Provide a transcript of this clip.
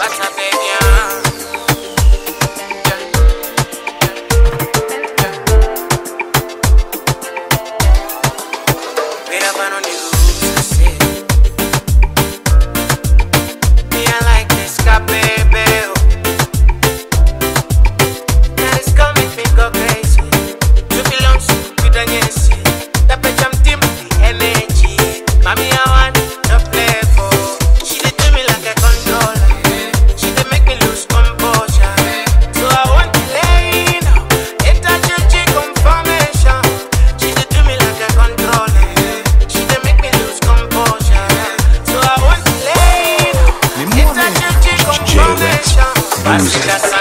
What's up? lose.